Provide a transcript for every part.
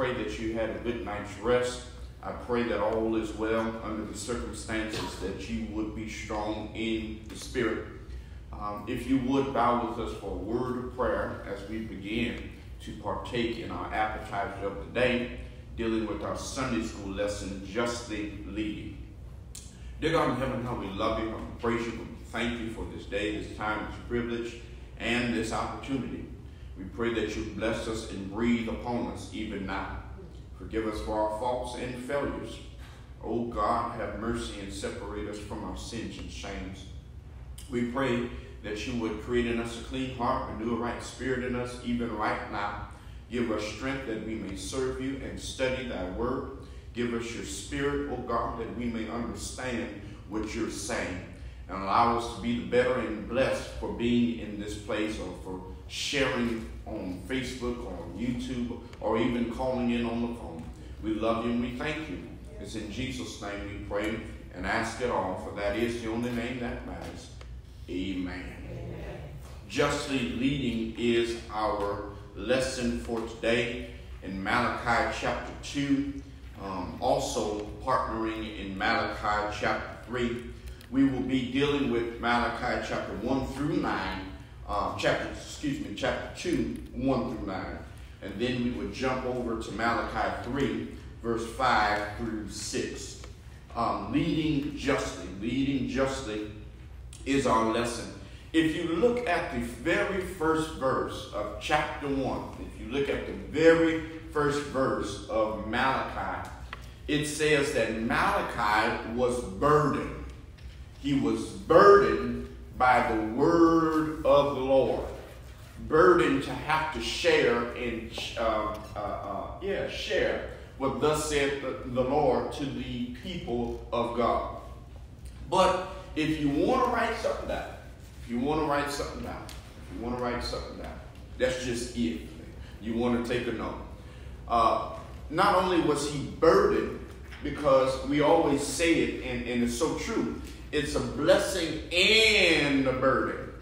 pray that you had a good night's rest. I pray that all is well under the circumstances, that you would be strong in the Spirit. Um, if you would bow with us for a word of prayer as we begin to partake in our appetizer of the day, dealing with our Sunday school lesson, Justly Leading. Dear God in heaven, how we love you, how we praise you, we thank you for this day, this time, this privilege, and this opportunity. We pray that you bless us and breathe upon us even now. Forgive us for our faults and failures. Oh God, have mercy and separate us from our sins and shames. We pray that you would create in us a clean heart, renew a right spirit in us, even right now. Give us strength that we may serve you and study thy word. Give us your spirit, O oh God, that we may understand what you're saying. And allow us to be the better and blessed for being in this place or for sharing on Facebook or on YouTube or even calling in on the phone. We love you and we thank you. It's in Jesus' name we pray and ask it all, for that is the only name that matters. Amen. Amen. Justly leading is our lesson for today in Malachi chapter 2, um, also partnering in Malachi chapter 3. We will be dealing with Malachi chapter 1 through 9, uh, chapter, excuse me, chapter 2, 1 through 9. And then we would jump over to Malachi 3, verse 5 through 6. Um, leading justly, leading justly is our lesson. If you look at the very first verse of chapter 1, if you look at the very first verse of Malachi, it says that Malachi was burdened. He was burdened by the word of the Lord. Burdened to have to share and uh, uh, uh, yeah, share what thus said the, Lord to the people of God. But if you want to write something down, if you want to write something down, if you want to write something down, that's just it. You want to take a note. Uh, not only was he burdened, because we always say it, and, and it's so true, it's a blessing and a burden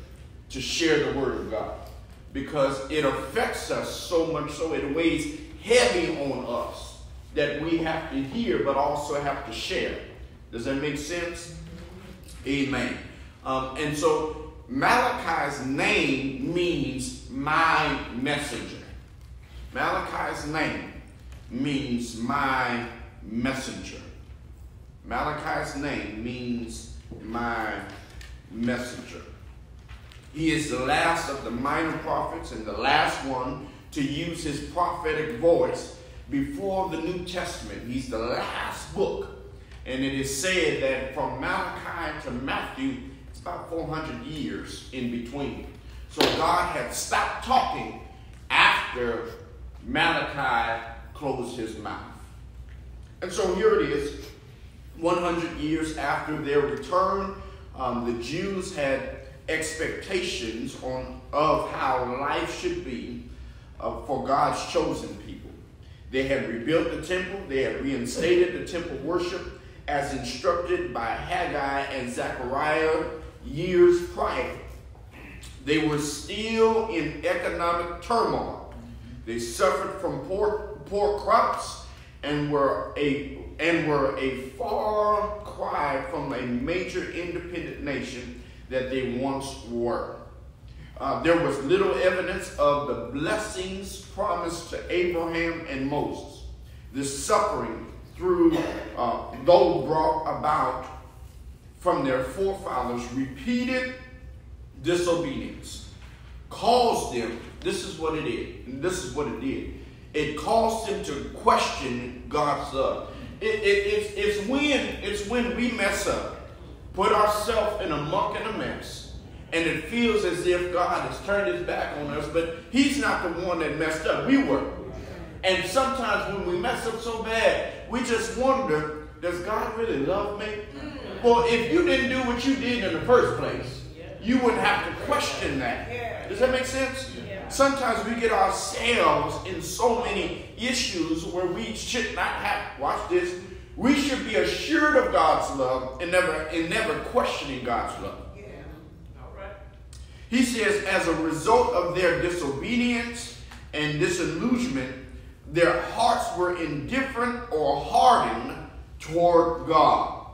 to share the word of God because it affects us so much so it weighs heavy on us that we have to hear but also have to share. Does that make sense? Amen. Um, and so Malachi's name means my messenger. Malachi's name means my messenger. Malachi's name means my messenger. He is the last of the minor prophets and the last one to use his prophetic voice before the New Testament. He's the last book and it is said that from Malachi to Matthew, it's about 400 years in between. So God had stopped talking after Malachi closed his mouth. And so here it is, 100 years after their return, um, the Jews had expectations on, of how life should be uh, for God's chosen people. They had rebuilt the temple, they had reinstated the temple worship, as instructed by Haggai and Zechariah years prior. They were still in economic turmoil. They suffered from poor, poor crops and were a and were a far cry from a major independent nation that they once were. Uh, there was little evidence of the blessings promised to Abraham and Moses. The suffering through uh, those brought about from their forefathers repeated disobedience caused them this is what it is this is what it did it caused them to question god's love it, it, it's, it's when it's when we mess up put ourselves in a muck and a mess and it feels as if god has turned his back on us but he's not the one that messed up we were and sometimes when we mess up so bad we just wonder, does God really love me? Mm. Well, if you didn't do what you did in the first place, you wouldn't have to question that. Does that make sense? Sometimes we get ourselves in so many issues where we should not have, watch this, we should be assured of God's love and never, and never questioning God's love. Yeah. All right. He says, as a result of their disobedience and disillusionment, their hearts were indifferent or hardened toward God.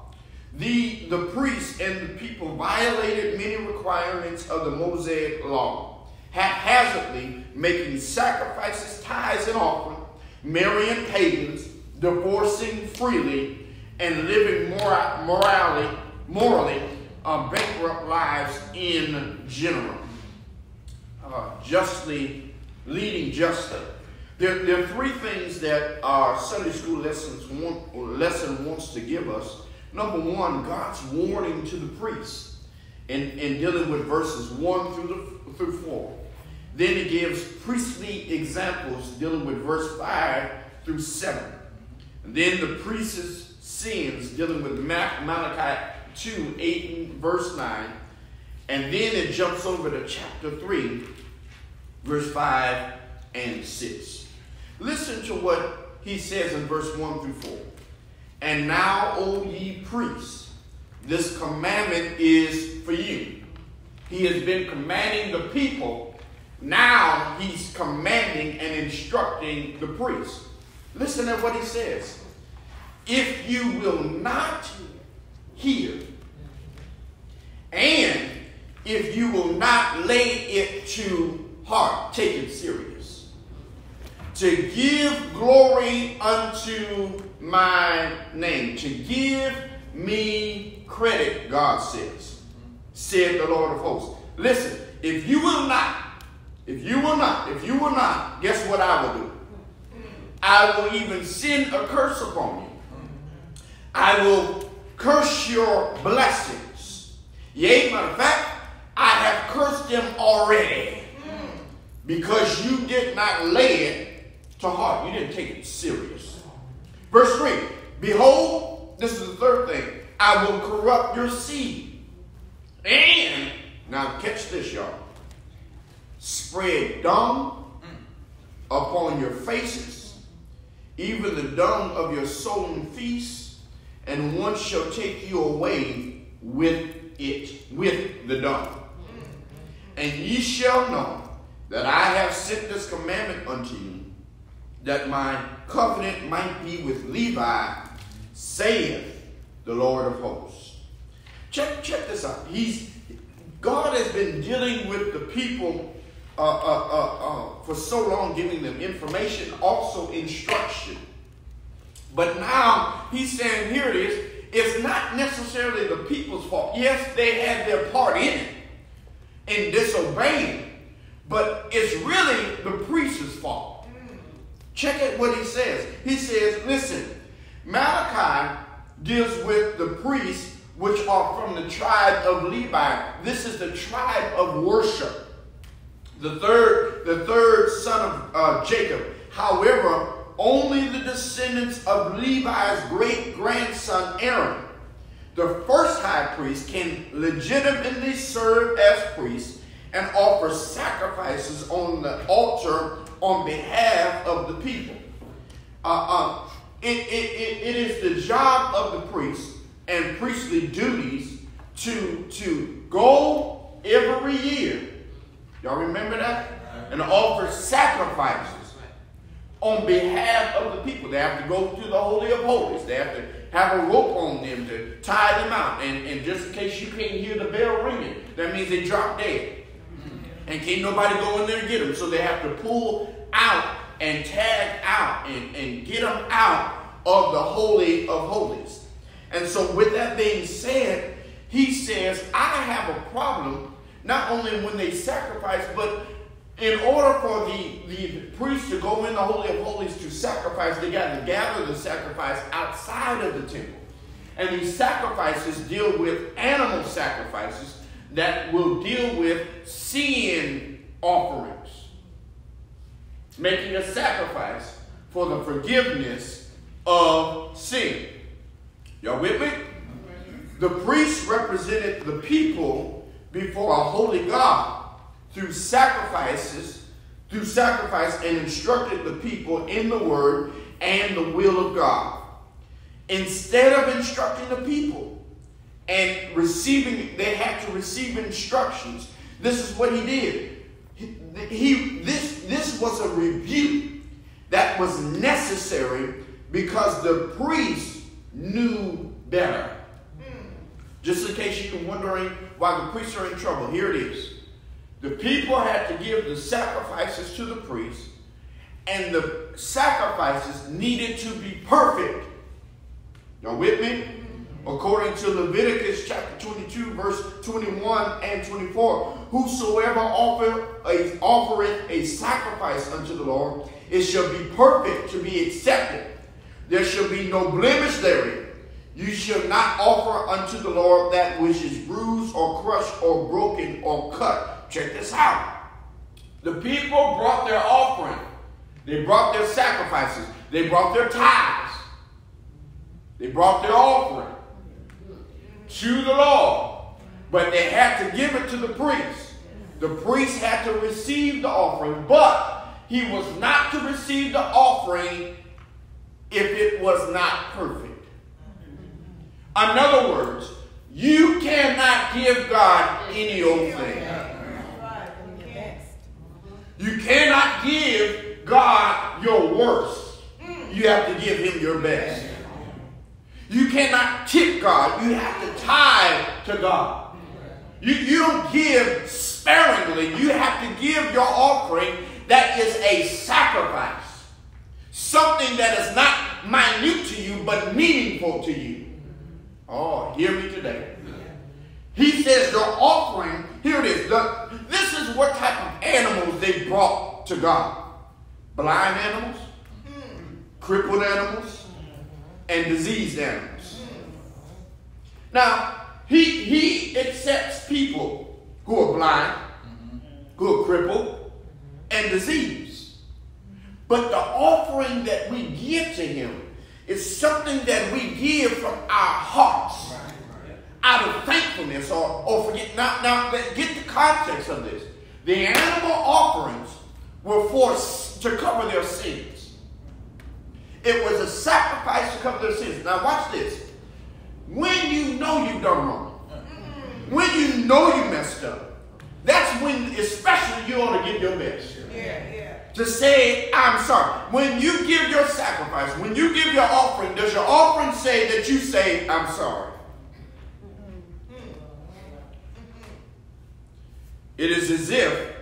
The, the priests and the people violated many requirements of the Mosaic law, haphazardly making sacrifices, tithes, and offerings, marrying pagans, divorcing freely, and living mor- morally, morally uh, bankrupt lives in general. Uh, justly, leading justly. There, there are three things that our Sunday school lessons want, lesson wants to give us. Number one, God's warning to the priests in, in dealing with verses 1 through, the, through 4. Then it gives priestly examples dealing with verse 5 through 7. And then the priest's sins dealing with Malachi 2, 8 and verse 9. And then it jumps over to chapter 3, verse 5 and 6. Listen to what he says in verse 1 through 4. And now, O ye priests, this commandment is for you. He has been commanding the people. Now he's commanding and instructing the priests. Listen to what he says. If you will not hear, and if you will not lay it to heart, take it serious to give glory unto my name, to give me credit, God says, said the Lord of hosts. Listen, if you will not, if you will not, if you will not, guess what I will do? I will even send a curse upon you. I will curse your blessings. Yea, matter of fact, I have cursed them already because you did not lay it to heart. You didn't take it serious. Verse 3 Behold, this is the third thing I will corrupt your seed. And, now catch this, y'all. Spread dung upon your faces, even the dung of your solemn feasts, and one shall take you away with it, with the dung. And ye shall know that I have sent this commandment unto you that my covenant might be with Levi, saith the Lord of hosts. Check, check this out. He's God has been dealing with the people uh, uh, uh, uh, for so long, giving them information, also instruction. But now he's saying, here it is. It's not necessarily the people's fault. Yes, they had their part in it, in disobeying, but it's really the priest's fault. Check out what he says. He says, listen, Malachi deals with the priests which are from the tribe of Levi. This is the tribe of worship. The third, the third son of uh, Jacob. However, only the descendants of Levi's great grandson Aaron, the first high priest, can legitimately serve as priest and offer sacrifices on the altar on behalf of the people. Uh, uh, it, it, it, it is the job of the priest and priestly duties to, to go every year. Y'all remember that? And offer sacrifices on behalf of the people. They have to go to the Holy of Holies. They have to have a rope on them to tie them out. And, and just in case you can't hear the bell ringing, that means they drop dead. And can't nobody go in there and get them. So they have to pull out and tag out and, and get them out of the Holy of Holies. And so, with that being said, he says, I have a problem not only when they sacrifice, but in order for the, the priest to go in the Holy of Holies to sacrifice, they got to gather the sacrifice outside of the temple. And these sacrifices deal with animal sacrifices that will deal with sin offerings making a sacrifice for the forgiveness of sin. Y'all with me? The priest represented the people before a holy God through sacrifices, through sacrifice, and instructed the people in the word and the will of God. Instead of instructing the people and receiving, they had to receive instructions. This is what he did. He, he this this was a rebuke that was necessary because the priest knew better. Just in case you're wondering why the priests are in trouble, here it is. The people had to give the sacrifices to the priests, and the sacrifices needed to be perfect. Y'all with me? According to Leviticus chapter 22, verse 21 and 24, whosoever offer a, offereth a sacrifice unto the Lord, it shall be perfect to be accepted. There shall be no blemish therein. You shall not offer unto the Lord that which is bruised or crushed or broken or cut. Check this out. The people brought their offering. They brought their sacrifices. They brought their tithes. They brought their offering to the Lord. But they had to give it to the priest. The priest had to receive the offering, but he was not to receive the offering if it was not perfect. In other words, you cannot give God any old thing. You cannot give God your worst. You have to give him your best. You cannot tip God. You have to tithe to God. You, you don't give sparingly. You have to give your offering that is a sacrifice. Something that is not minute to you, but meaningful to you. Oh, hear me today. He says the offering, here it is. The, this is what type of animals they brought to God. Blind animals, crippled animals, and diseased animals. Now, he, he accepts people who are blind, who are crippled, and diseased. But the offering that we give to him is something that we give from our hearts out of thankfulness or, or forget. Now, now, get the context of this. The animal offerings were forced to cover their sins. It was a sacrifice to cover their sins. Now, watch this. When you know you've done wrong, mm-hmm. when you know you messed up, that's when, especially, you ought to give your best. Yeah, yeah to say, I'm sorry. When you give your sacrifice, when you give your offering, does your offering say that you say, I'm sorry? It is as if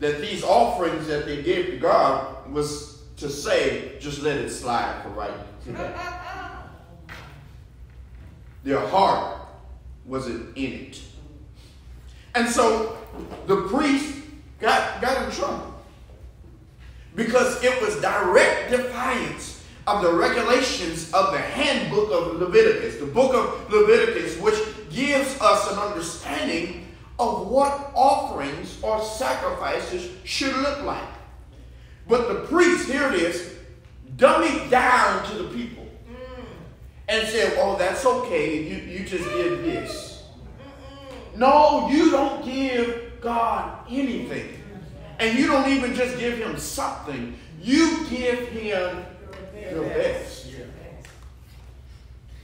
that these offerings that they gave to God was to say, just let it slide for right. Their heart wasn't in it. And so the priest got, got in trouble because it was direct defiance of the regulations of the handbook of Leviticus, the book of Leviticus, which gives us an understanding of what offerings or sacrifices should look like. But the priest, here it is, dummied down to the people mm. and said, Oh, that's okay. You, you just give this. No, you don't give God anything. And you don't even just give him something, you give him your best.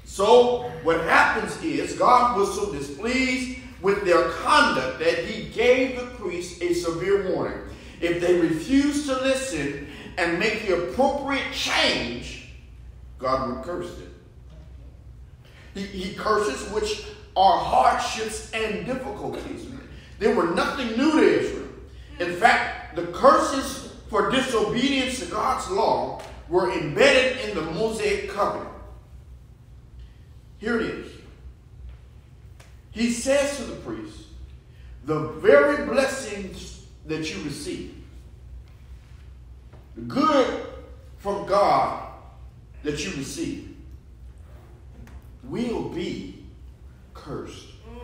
So, what happens is God was so displeased with their conduct that he gave the priests a severe warning. If they refuse to listen and make the appropriate change, God would curse them. He, he curses which are hardships and difficulties. They were nothing new to Israel. In fact, the curses for disobedience to God's law were embedded in the Mosaic covenant. Here it is. He says to the priest, the very blessings that you receive, the good from God that you receive, will be cursed. Mm.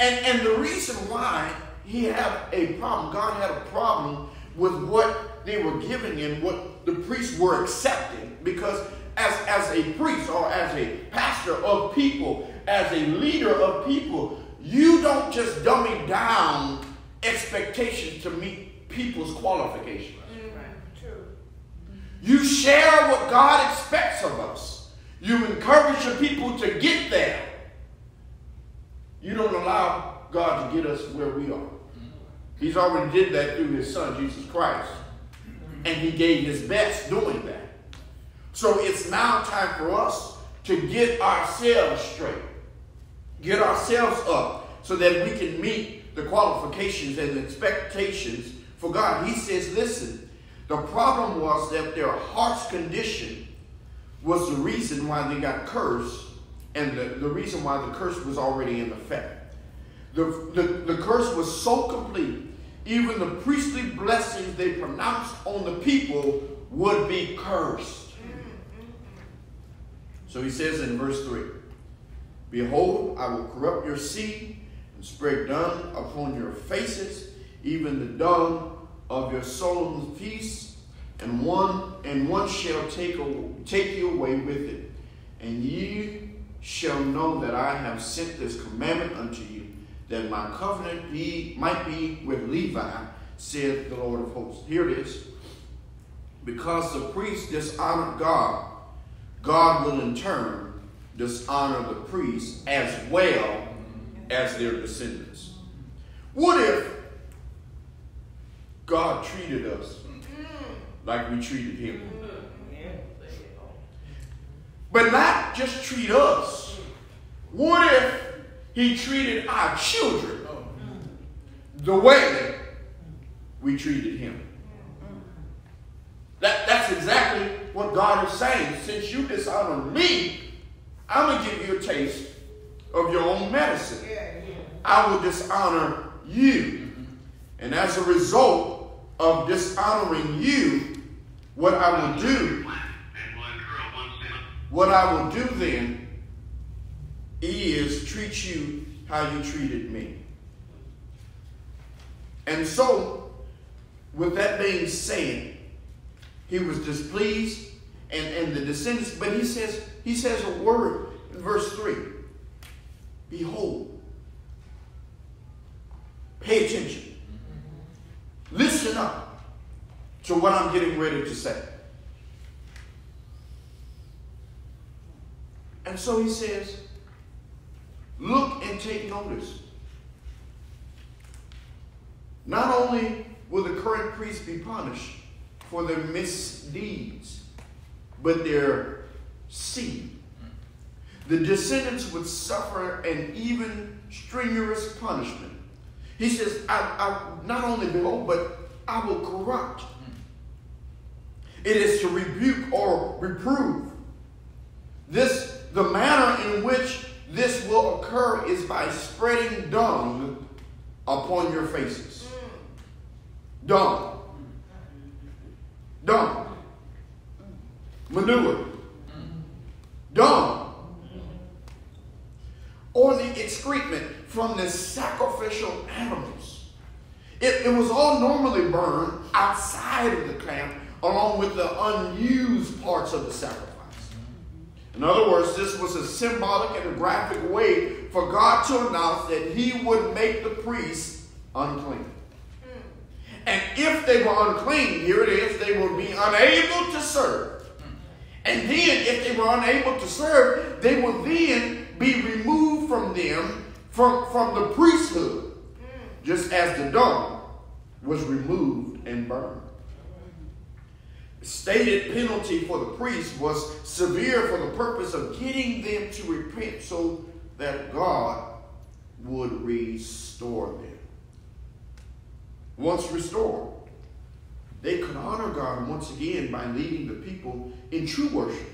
And, and the reason why he had a problem. God had a problem with what they were giving and what the priests were accepting. Because as, as a priest or as a pastor of people, as a leader of people, you don't just dummy down expectations to meet people's qualifications. Mm, you share what God expects of us. You encourage your people to get there. You don't allow God to get us where we are. He's already did that through his son, Jesus Christ. and he gave his best doing that. So it's now time for us to get ourselves straight, get ourselves up so that we can meet the qualifications and expectations for God. He says, listen, the problem was that their heart's condition was the reason why they got cursed and the, the reason why the curse was already in effect. The, the, the curse was so complete, even the priestly blessings they pronounced on the people would be cursed. So he says in verse 3 Behold, I will corrupt your seed and spread dung upon your faces, even the dung of your solemn feasts, and one and one shall take, take you away with it. And ye shall know that I have sent this commandment unto you, that my covenant be might be with Levi, saith the Lord of hosts. Here it is. Because the priest dishonored God, God will in turn dishonor the priests as well as their descendants. What if God treated us like we treated him? But not just treat us. What if he treated our children the way we treated him? That, that's exactly what God is saying. Since you dishonor me, I'm going to give you a taste of your own medicine. I will dishonor you. And as a result of dishonoring you, what I will do what I will do then is treat you how you treated me. And so, with that being said, he was displeased and, and the descendants, but he says, he says a word in verse 3. Behold. Pay attention. Listen up to what I'm getting ready to say. And so he says, look and take notice. Not only will the current priests be punished for their misdeeds, but their seed. The descendants would suffer an even strenuous punishment. He says, I, I not only behold, but I will corrupt. It is to rebuke or reprove. This the manner in which this will occur is by spreading dung upon your faces. Mm. Dung. Dung. Manure. Mm. Dung. Or the excrement from the sacrificial animals. It, it was all normally burned outside of the camp along with the unused parts of the sacrifice. In other words, this was a symbolic and a graphic way for God to announce that he would make the priests unclean. Hmm. And if they were unclean, here it is, they would be unable to serve. And then, if they were unable to serve, they would then be removed from them, from, from the priesthood, hmm. just as the dung was removed and burned stated penalty for the priest was severe for the purpose of getting them to repent so that God would restore them. Once restored, they could honor God once again by leading the people in true worship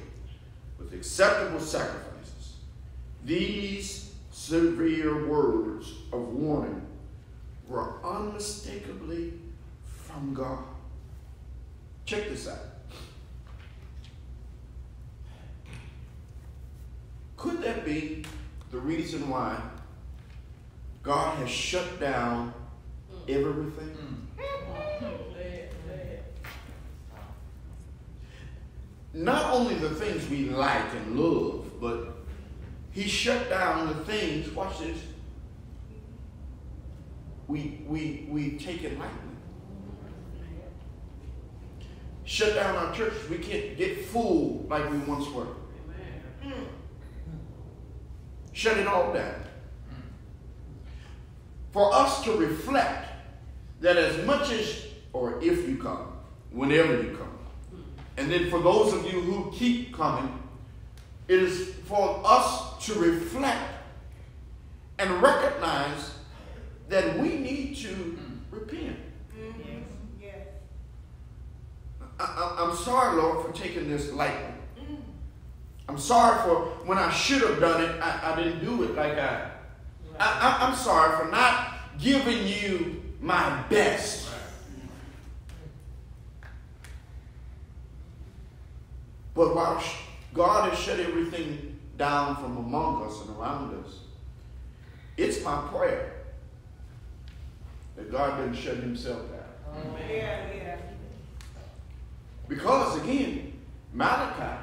with acceptable sacrifices. These severe words of warning were unmistakably from God. Check this out. Could that be the reason why God has shut down mm. everything? Mm. Not only the things we like and love, but He shut down the things, watch this, we, we, we take it lightly shut down our churches. We can't get full like we once were. Amen. Shut it all down. For us to reflect that as much as, or if you come, whenever you come. And then for those of you who keep coming, it is for us to reflect and recognize that we need to repent. I, am sorry, Lord, for taking this lightly. I'm sorry for when I should have done it, I, I didn't do it like I, I, I. I'm sorry for not giving you my best. But while God has shut everything down from among us and around us, it's my prayer that God doesn't shut himself down. Yeah, yeah. Because again, Malachi,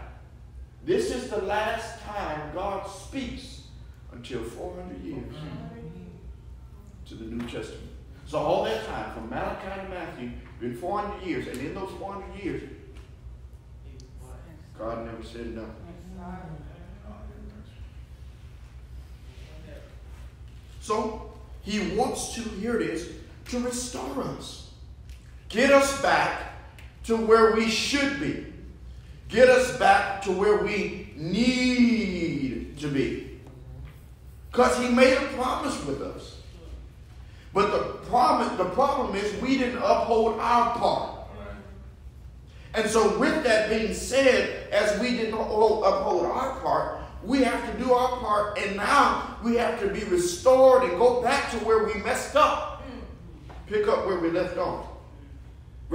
this is the last time God speaks until 400 years to the New Testament. So all that time, from Malachi to Matthew, been 400 years, and in those 400 years, God never said nothing. So he wants to, hear this, to restore us. Get us back to where we should be. Get us back to where we need to be. Because he made a promise with us. But the problem, the problem is we didn't uphold our part. And so, with that being said, as we didn't uphold our part, we have to do our part, and now we have to be restored and go back to where we messed up. Pick up where we left off.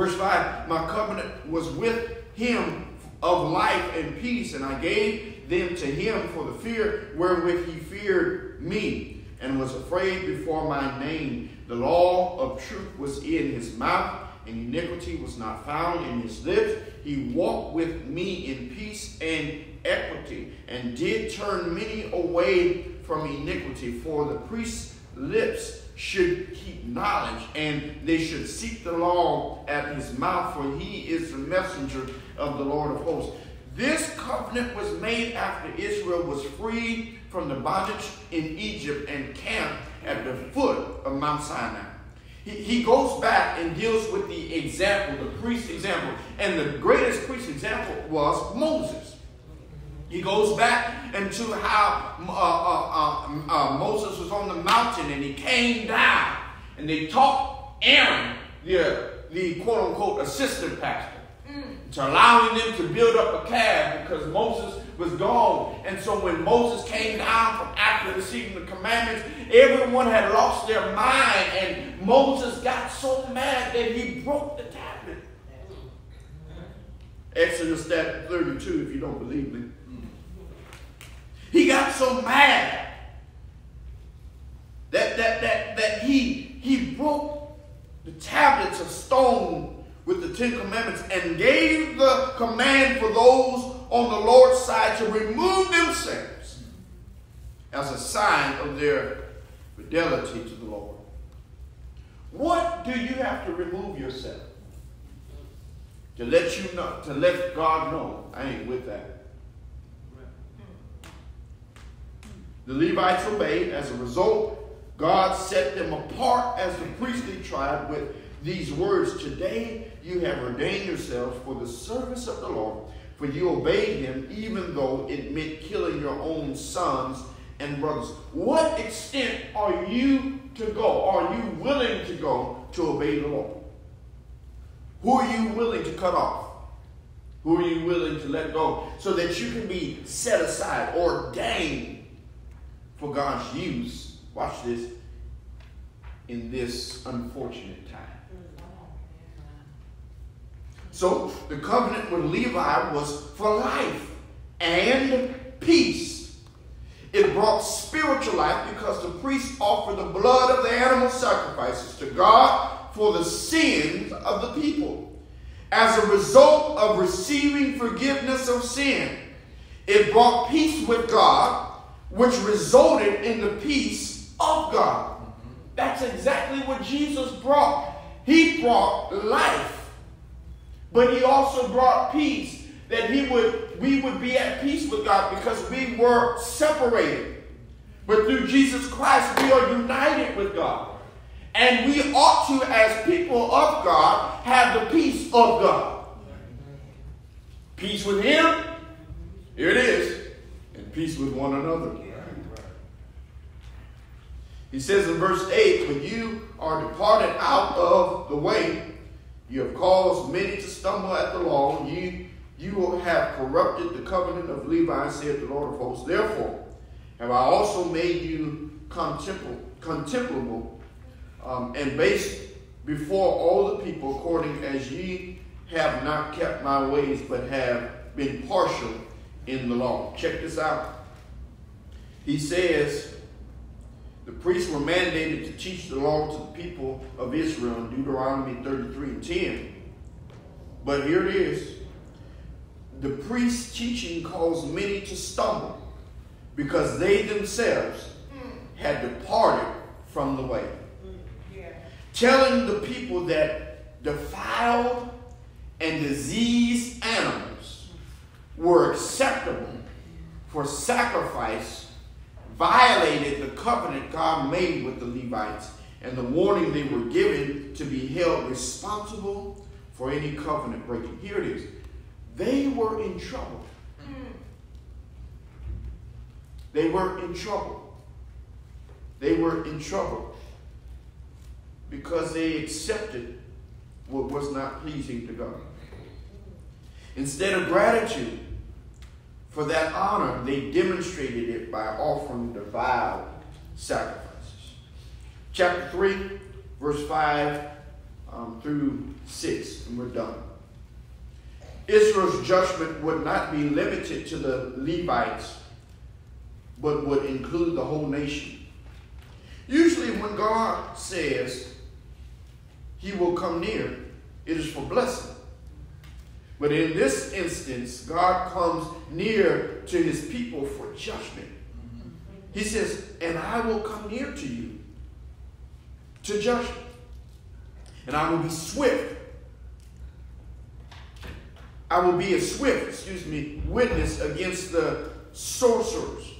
Verse 5 My covenant was with him of life and peace, and I gave them to him for the fear wherewith he feared me, and was afraid before my name. The law of truth was in his mouth, and iniquity was not found in his lips. He walked with me in peace and equity, and did turn many away from iniquity. For the priest's lips should keep knowledge, and they should seek the law at his mouth, for he is the messenger of the Lord of hosts. This covenant was made after Israel was freed from the bondage in Egypt and camped at the foot of Mount Sinai. He, goes back and deals with the example, the priest example. And the greatest priest example was Moses. He goes back into how uh, uh, uh, uh, Moses was on the mountain and he came down and they taught Aaron, the, the quote unquote assistant pastor, mm. to allowing them to build up a calf because Moses was gone. And so when Moses came down from after receiving the commandments, everyone had lost their mind and Moses got so mad that he broke the tablet. Exodus 32, if you don't believe me. So mad that, that, that, that he, he broke the tablets of stone with the Ten Commandments and gave the command for those on the Lord's side to remove themselves as a sign of their fidelity to the Lord. What do you have to remove yourself? To let you know, to let God know, I ain't with that. The Levites obeyed. As a result, God set them apart as the priestly tribe with these words Today you have ordained yourselves for the service of the Lord, for you obeyed him, even though it meant killing your own sons and brothers. What extent are you to go? Are you willing to go to obey the Lord? Who are you willing to cut off? Who are you willing to let go so that you can be set aside, ordained for God's use, watch this, in this unfortunate time. So the covenant with Levi was for life and peace. It brought spiritual life because the priests offered the blood of the animal sacrifices to God for the sins of the people. As a result of receiving forgiveness of sin, it brought peace with God which resulted in the peace of God. Mm-hmm. That's exactly what Jesus brought. He brought life, but he also brought peace that he would we would be at peace with God because we were separated. But through Jesus Christ, we are united with God. And we ought to, as people of God, have the peace of God. Peace with Him, here it is, and peace with one another. He says in verse 8, When you are departed out of the way, you have caused many to stumble at the law. You, you have corrupted the covenant of Levi, said the Lord of hosts. Therefore, have I also made you contemplable um, and base before all the people, according as ye have not kept my ways, but have been partial in the law. Check this out. He says, the priests were mandated to teach the law to the people of Israel in Deuteronomy 33 and 10. But here it is. The priest's teaching caused many to stumble because they themselves had departed from the way. Telling the people that defiled and diseased animals were acceptable for sacrifice violated the covenant God made with the Levites and the warning they were given to be held responsible for any covenant breaking. Here it is. They were in trouble. They were in trouble. They were in trouble because they accepted what was not pleasing to God. Instead of gratitude, for that honor, they demonstrated it by offering defiled sacrifices. Chapter 3, verse 5 um, through 6, and we're done. Israel's judgment would not be limited to the Levites, but would include the whole nation. Usually, when God says he will come near, it is for blessing. But in this instance, God comes near to his people for judgment. He says, And I will come near to you to judge you. And I will be swift. I will be a swift, excuse me, witness against the sorcerers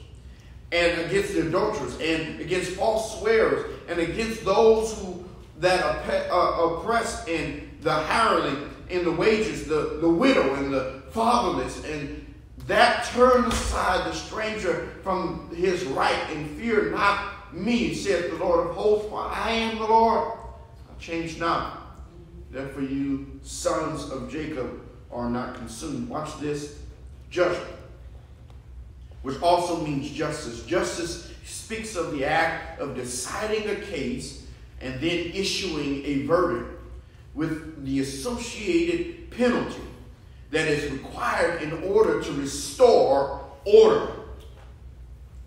and against the adulterers and against false swearers and against those who that uh, oppress and the hireling in the wages, the, the widow and the fatherless, and that turn aside the stranger from his right and fear not me, saith the Lord of hosts, for I am the Lord. I change not. Therefore, you sons of Jacob are not consumed. Watch this judgment, which also means justice. Justice speaks of the act of deciding a case and then issuing a verdict with the associated penalty that is required in order to restore order.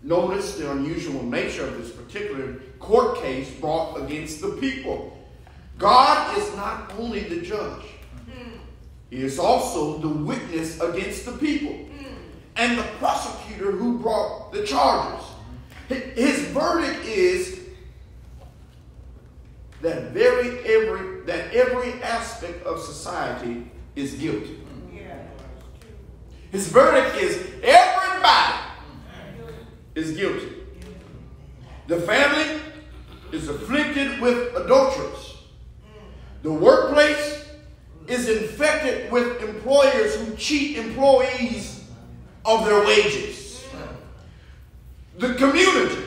Notice the unusual nature of this particular court case brought against the people. God is not only the judge, he is also the witness against the people and the prosecutor who brought the charges. His verdict is that very every that every aspect of society is guilty. His verdict is everybody is guilty. The family is afflicted with adulterers. The workplace is infected with employers who cheat employees of their wages. The community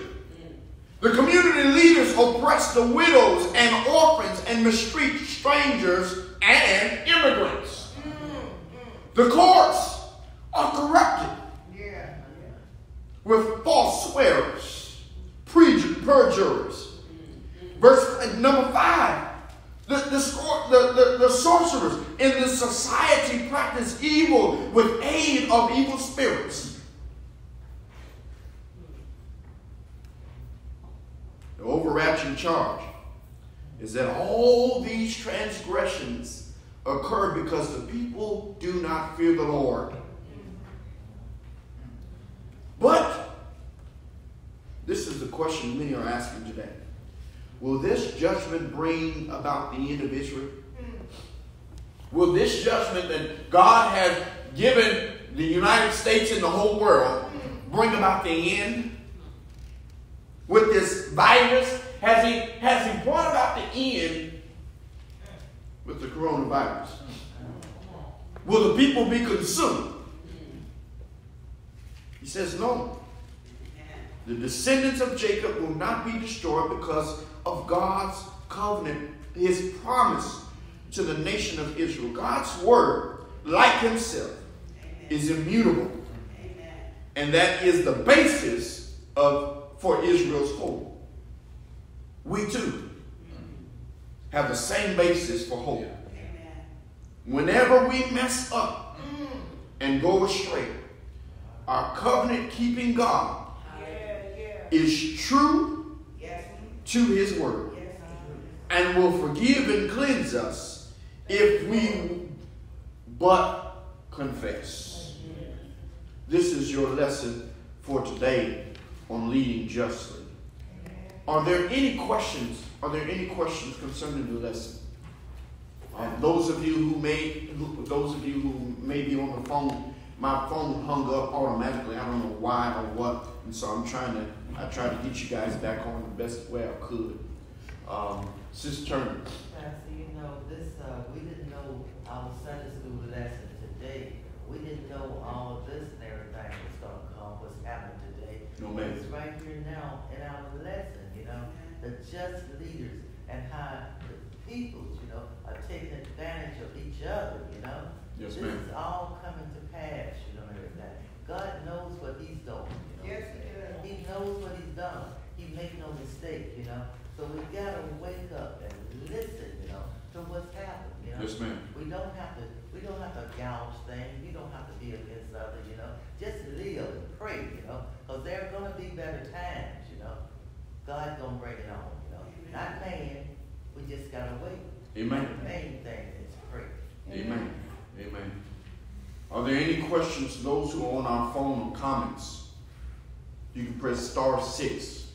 the community leaders oppress the widows and orphans and mistreat strangers and immigrants. The courts are corrupted with false swearers, perjurers. Verse number five. The, the, the, the, the sorcerers in the society practice evil with aid of evil spirits. The overarching charge is that all these transgressions occur because the people do not fear the Lord. But this is the question many are asking today. Will this judgment bring about the end of Israel? Will this judgment that God has given the United States and the whole world bring about the end with this virus Has he, has he brought about the end with the coronavirus? Will the people be consumed? He says, No. The descendants of Jacob will not be destroyed because of God's covenant, his promise to the nation of Israel. God's word, like himself, is immutable. And that is the basis of for Israel's hope. We too have the same basis for hope. Whenever we mess up and go astray, our covenant keeping God is true to his word and will forgive and cleanse us if we but confess. This is your lesson for today on leading justly. Are there any questions? Are there any questions concerning the lesson? Those of you who may, those of you who may be on the phone, my phone hung up automatically. I don't know why or what, and so I'm trying to, I tried to get you guys back on the best way I could. Um, Sister Turner. Pastor, you know, this, uh, we didn't know our Sunday school lesson today. We didn't know all this and everything was gonna come, what's happening today. No, ma'am. It's right here now in our lesson, you know, the just leaders and how the peoples, you know, are taking advantage of each other, you know? Yes, This ma'am. is all coming to pass, you know, and everything. God knows what he's doing, you know? Yes, he does. He knows what he's done. He make no mistake, you know? So we gotta wake up and listen, you know, to what's happening, you know? Yes, ma'am. We don't have to, we don't have to gouge things, we don't have to be against others, you know? Just live and pray, you know? Cause there are gonna be better times, you know? God's gonna bring it on, you know? Not man, we just gotta wait. Amen. The main thing is pray. Amen. Amen. Are there any questions? Those who are on our phone or comments, you can press star six.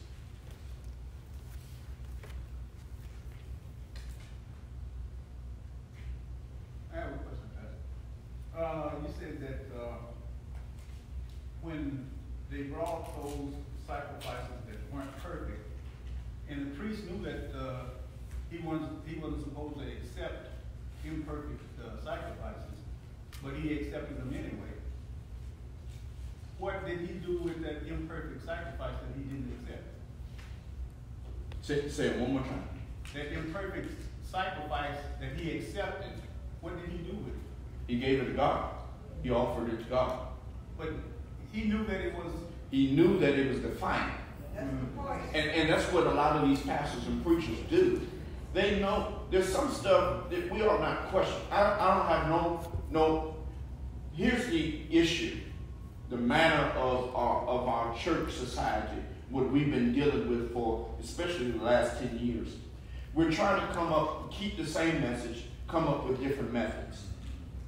I have a question, Pastor. Uh, you said that, uh, when they brought those sacrifices that weren't perfect, and the priest knew that, uh, he wasn't, he wasn't supposed to accept imperfect, uh, sacrifices, but he accepted them anyway. What did he do with that imperfect sacrifice that he didn't accept? Say, say it one more time. That imperfect sacrifice that he accepted, what did he do with it? He gave it to God. He offered it to God. But he knew that it was He knew that it was defiant. That's the point. And, and that's what a lot of these pastors and preachers do. They know there's some stuff that we are not questioning. I, I don't have no, no, here's the issue. The matter of our, of our church society, what we've been dealing with for especially the last 10 years. We're trying to come up, keep the same message, come up with different methods.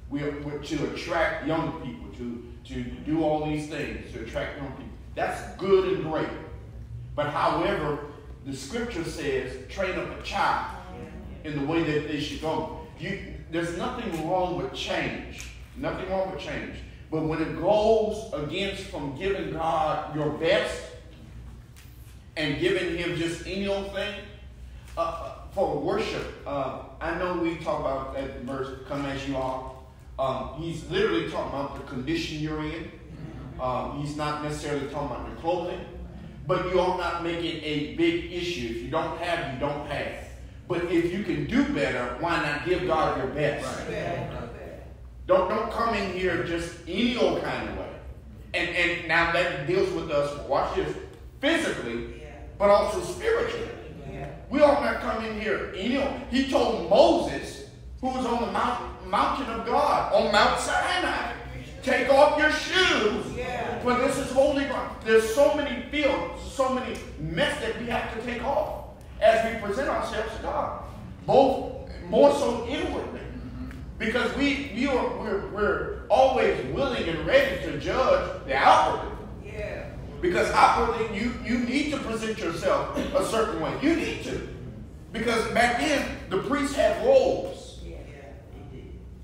We're, we're to attract young people, to, to do all these things, to attract young people. That's good and great. But however, the scripture says, train up a child in the way that they should go. You, there's nothing wrong with change. Nothing wrong with change. But when it goes against from giving God your best and giving Him just any old thing, uh, uh, for worship, uh, I know we talk about that verse, come as you are. Um, he's literally talking about the condition you're in. Um, he's not necessarily talking about the clothing. But you ought not make it a big issue. If you don't have, you don't have. But if you can do better, why not give God your best? Don't don't come in here just any old kind of way. And and now that deals with us, watch this, physically, but also spiritually. We ought not come in here any old. He told Moses, who was on the mount, mountain of God, on Mount Sinai, take off your shoes. For this is holy ground. There's so many fields, so many mess that we have to take off as we present ourselves to God. Both more so inwardly. Because we, we are, we're, we're always willing and ready to judge the outwardly. Yeah. Because outwardly, you, you need to present yourself a certain way. You need to. Because back then, the priests had robes.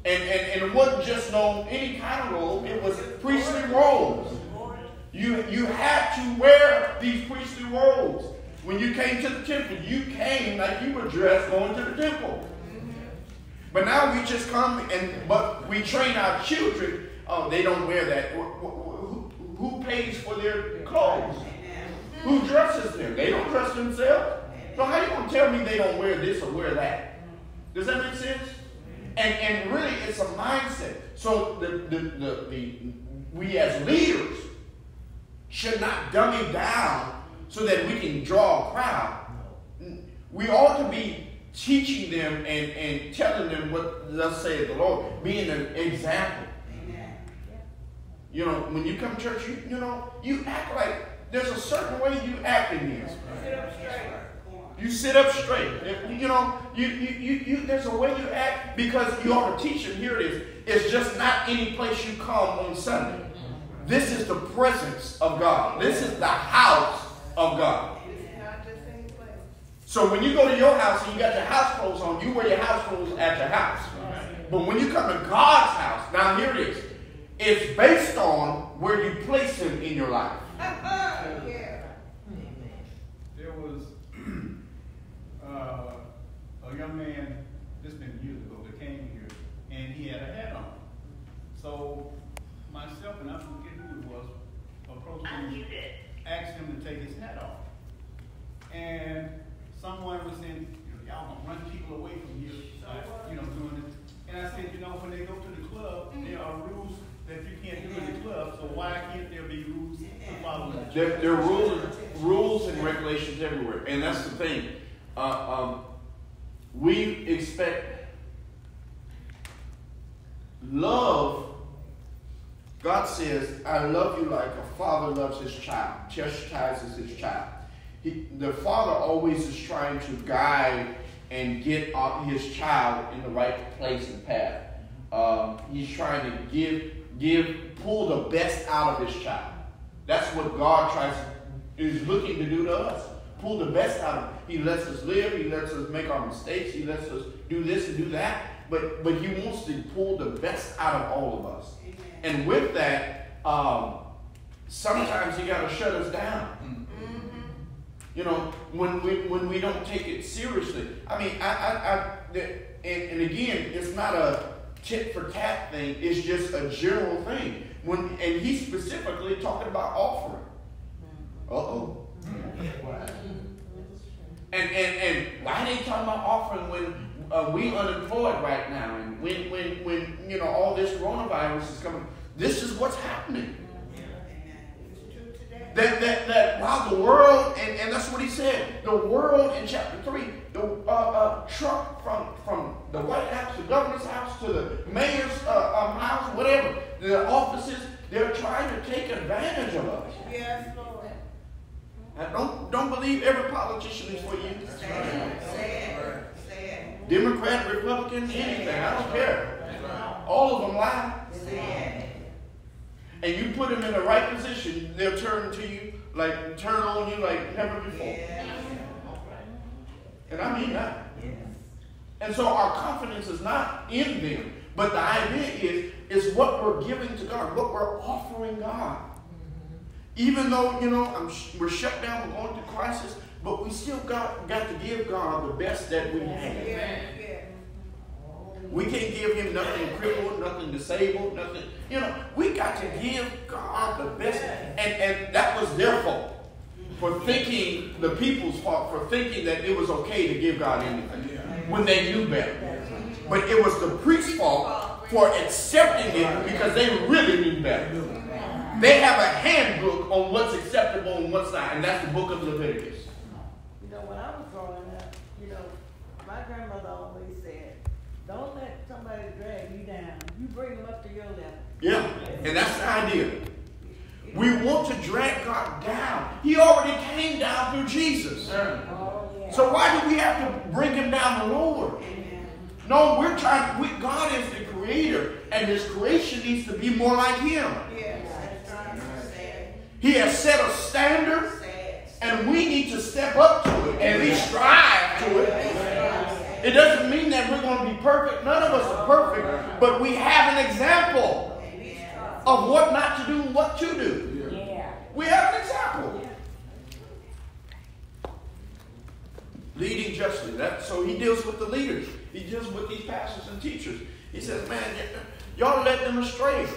And, and, and it wasn't just no any kind of robe, it was priestly robes. You, you had to wear these priestly robes. When you came to the temple, you came like you were dressed going to the temple. But now we just come and but we train our children. Oh, they don't wear that. Who, who pays for their clothes? Who dresses them? They don't dress themselves. So how you gonna tell me they don't wear this or wear that? Does that make sense? And and really, it's a mindset. So the the the, the we as leaders should not dumb it down so that we can draw a crowd. We ought to be teaching them and, and telling them what thus saith the Lord, being an example. Amen. You know, when you come to church, you, you know, you act like there's a certain way you act in here. Sit up straight. You sit up straight. You know, you, you, you, you, there's a way you act because you are a teacher. Here it is. It's just not any place you come on Sunday. This is the presence of God. This is the house of God. So when you go to your house and you got your house clothes on, you wear your house clothes at your house. But when you come to God's house, now here it is. It's based on where you place him in your life. There was uh, a young man, this been years ago, that came here, and he had a hat on. So myself and I forget who it was approached him, asked him to take his hat off. And someone was saying, y'all gonna run people away from here, uh, you know, doing it. And I said, you know, when they go to the club, there are rules that you can't do in the club, so why can't there be rules to follow? The there, there are rules, rules and regulations everywhere, and that's the thing. Uh, um, we expect love. God says, "I love you like a father loves his child, chastises his child." he, the father always is trying to guide and get his child in the right place and path. Um, he's trying to give, give, pull the best out of his child. That's what God tries is looking to do to us. Pull the best out of. He lets us live. He lets us make our mistakes. He lets us do this and do that. But but He wants to pull the best out of all of us. Amen. And with that, um, sometimes He got to shut us down. You know, when we when we don't take it seriously. I mean, I, I, I and, and again, it's not a tit for tat thing. It's just a general thing. When and he's specifically talking about offering. Uh oh. And, and and why they talking about offering when uh, we unemployed right now and when when when you know all this coronavirus is coming? This is what's happening. That, that, that while the world, and, and that's what he said, the world in chapter 3, the uh, uh, truck from, from the White House, the governor's house, to the mayor's uh, um, house, whatever, the offices, they're trying to take advantage of us. Yes, Lord. I don't, don't believe every politician is for you. Say it. Say it. Say it. Democrat, Republican, anything. I don't care. All of them lie. And you put them in the right position, they'll turn to you like turn on you like never before. Yes. And I mean that. And so our confidence is not in them, but the idea is is what we're giving to God, what we're offering God. Even though you know I'm, we're shut down, we're going through crisis, but we still got got to give God the best that we have. We can't give him nothing crippled, nothing disabled, nothing. You know, we got to give God the best. And, and that was their fault for thinking, the people's fault, for thinking that it was okay to give God anything when they knew better. But it was the priest's fault for accepting it because they really knew better. They have a handbook on what's acceptable and what's not, and that's the book of Leviticus. You know, when I was growing up, you know, my grandmother always said, don't let somebody drag you down. You bring them up to your level. Yeah, and that's the idea. We want to drag God down. He already came down through Jesus. Oh, so why do we have to bring him down the lower? No, we're trying. We, God is the creator, and His creation needs to be more like Him. He has set a standard, and we need to step up to it, and we strive to it. It doesn't mean that we're going to be perfect. None of us are perfect, but we have an example of what not to do and what to do. We have an example. leading justly. That so he deals with the leaders. He deals with these pastors and teachers. He says, man, y'all led them astray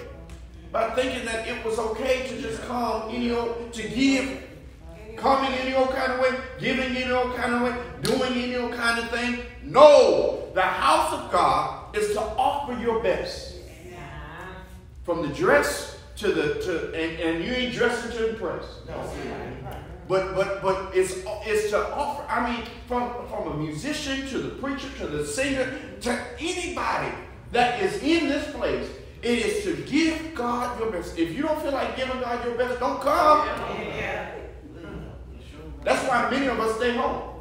by thinking that it was okay to just come any old, to give, coming any old kind of way, giving any old kind of way, doing any old kind of thing. No, the house of God is to offer your best. From the dress to the to and, and you ain't dressing to impress. No, But but but it's it's to offer. I mean, from from a musician to the preacher to the singer to anybody that is in this place, it is to give God your best. If you don't feel like giving God your best, don't come. That's why many of us stay home.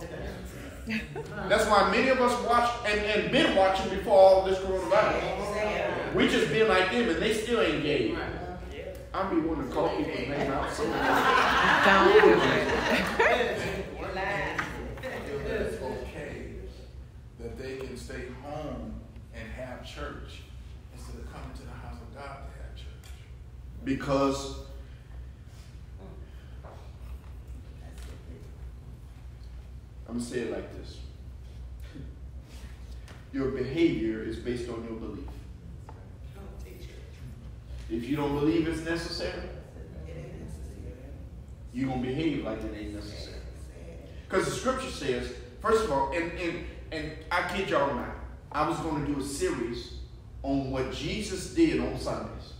That's why many of us watch and, and been watching before all this coronavirus. We just been like them and they still ain't gay. I be wanting to call people name out. So It's okay that they can stay home and have church instead of coming to the house of God to have church. because I'm gonna say it like this. Your behavior is based on your belief. If you don't believe it's necessary, you're gonna behave like it ain't necessary. Because the scripture says, first of all, and, and, and I kid y'all not, I was gonna do a series on what Jesus did on Sundays.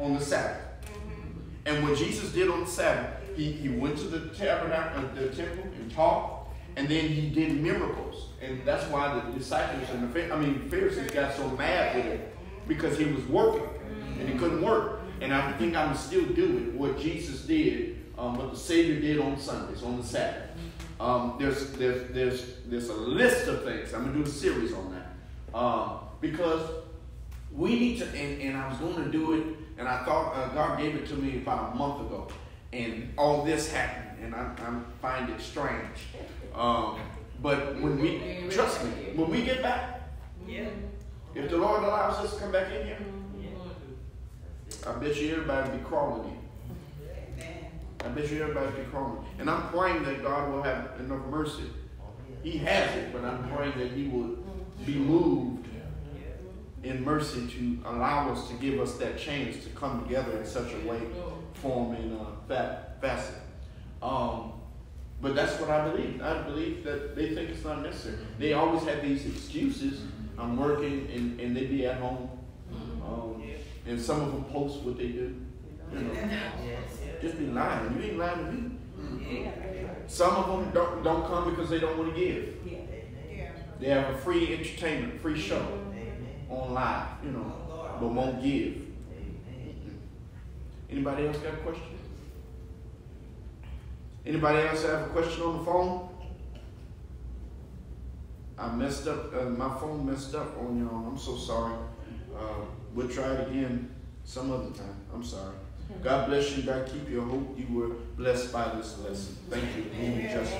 On the Sabbath. And what Jesus did on the Sabbath, he, he went to the tabernacle, uh, the temple, and taught, and then he did miracles. And that's why the disciples and the I mean Pharisees got so mad with him because he was working and he couldn't work. And I think I'm still doing what Jesus did, um, what the Savior did on Sundays, on the Sabbath. Um, there's, there's, there's, there's a list of things. I'm gonna do a series on that um, because we need to. And, and I was going to do it, and I thought uh, God gave it to me about a month ago, and all this happened, and I, I find it strange. Um, but when we trust me, when we get back, if the Lord allows us to come back in here, I bet you everybody will be crawling in. I bet you everybody will be crawling. And I'm praying that God will have enough mercy. He has it, but I'm praying that He will be moved in mercy to allow us to give us that chance to come together in such a way, form, and uh, fa- facet. Um, but that's what I believe. I believe that they think it's not necessary. They always have these excuses. I'm working, and, and they be at home. Um, and some of them post what they do. You know, just be lying. You ain't lying to me. Some of them don't, don't come because they don't want to give. They have a free entertainment, free show on live, you know, but won't give. Anybody else got a question? Anybody else have a question on the phone? I messed up, uh, my phone messed up on y'all. I'm so sorry. Uh, we'll try it again some other time. I'm sorry. God bless you. God keep you. I hope you were blessed by this lesson. Thank you. Just-